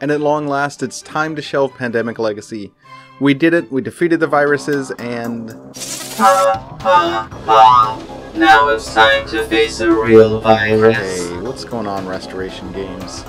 and at long last, it's time to shelve Pandemic Legacy. We did it, we defeated the viruses, and. Ha ha ha. Now it's time to face a real virus. Hey, what's going on, Restoration Games?